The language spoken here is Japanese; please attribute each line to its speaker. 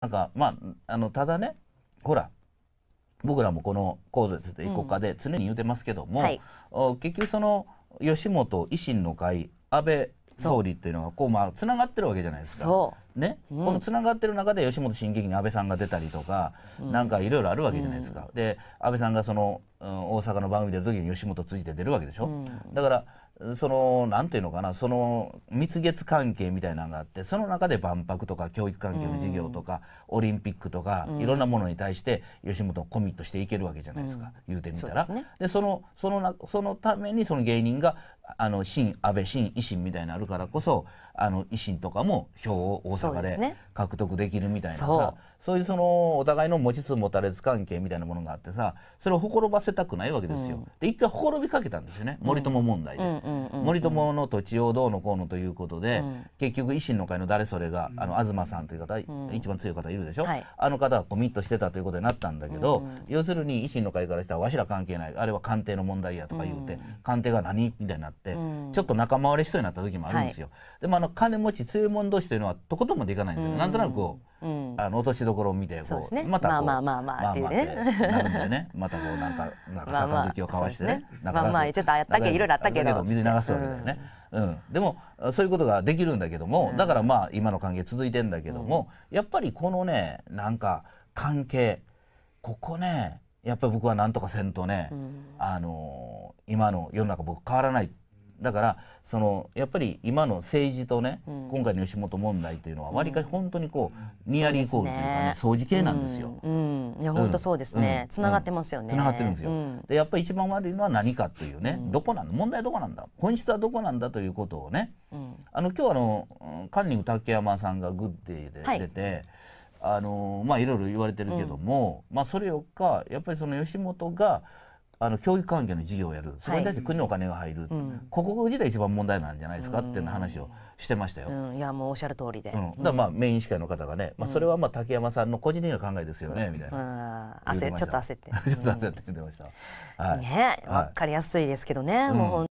Speaker 1: なんかまああのただねほら僕らもこの講座で行こうかで常に言うてますけども、
Speaker 2: はい。
Speaker 1: お結局その吉本維新の会安倍総理っていうのがこうまあつながってるわけじゃないですか。
Speaker 2: そ
Speaker 1: ね、このつながってる中で吉本新喜劇に安倍さんが出たりとか、なんかいろいろあるわけじゃないですか。で安倍さんがその、うん大阪の番組出る時に吉本通じて出るわけでしょ。だからそのなんていうのかなその蜜月関係みたいなのがあってその中で万博とか教育関係の事業とか、オリンピックとか、いろんなものに対して吉本をコミットしていけるわけじゃないですか、言うてみたら。
Speaker 2: そうですね。
Speaker 1: でそのそのなそのためにその芸人があの新安倍新維新みたいなのあるからこそあの維新とかも票を大阪で
Speaker 2: そうで
Speaker 1: 獲得できるみたいなさ
Speaker 2: そ
Speaker 1: そうういうそのお互いの持ちつ持たれつ関係みたいなものがあってさそれをほころばせたくないわけですよ。で一回ほころびかけたんですよね。森友問題で。
Speaker 2: うんうんうん
Speaker 1: 森友の土地をどうのこうのということで、結局維新の会の誰それが、あの東さんという方、一番強い方いるでしょ、
Speaker 2: はい。
Speaker 1: あの方がコミットしてたということになったんだけど、要するに維新の会からしたらわしら関係ないあれは官邸の問題やとか言うて、官邸が何？みたいになって、ちょっと仲間割れしそうになった時もあるんですよ。でもあの金持ち強い者同士というのはとことんまでいかないんだよね、なんとなくこう、あの落としどころを見てこ
Speaker 2: そう
Speaker 1: またこう
Speaker 2: まあまあまあまあっていうね。
Speaker 1: まあまあってなるんだよね。またこうなんかなんか杯を交わしてね
Speaker 2: まあまあ。ちょっとあったけどいろいろあったけど。
Speaker 1: 水に流すわけだよね。うん、でもそういうことができるんだけども、だからまあ今の関係続いてんだけども、やっぱりこのねなんか関係ここねやっぱり僕はなんとかせんとね、あのー今の世の中僕変わらないだからそのやっぱり今の政治とね、今回の吉本問題というのはわりかし本当にこう、ニアリーイコールというかね。相似系なんですよ。
Speaker 2: うん、いや本当そうですね。
Speaker 1: うん。
Speaker 2: つながってますよね。
Speaker 1: つながってるんですよ。
Speaker 2: うん。
Speaker 1: でやっぱり一番悪いのは何かというね、どこなんだ問題はどこなんだ？本質はどこなんだということをね、あの今日あのうんカンニング竹山さんがグッデー
Speaker 2: はい。
Speaker 1: で出て、あのまあいろいろ言われてるけども、まあそれよっかやっぱりその吉本があの教育関係の事業をやる。それに対して国のお金が入る、ここ自体一番問題なんじゃないですかっていう話をしてましたよ。
Speaker 2: うん、いやもうおっしゃる通りで。
Speaker 1: うん、だからまあメイン司会の方がね、まあ、それはまあ竹山さんの個人的な考えですよね、みたい
Speaker 2: うん、
Speaker 1: な。
Speaker 2: 焦ちょっと焦って。
Speaker 1: ちょっと焦って言ってました。はい。
Speaker 2: ね、わかりやすいですけどね、もう本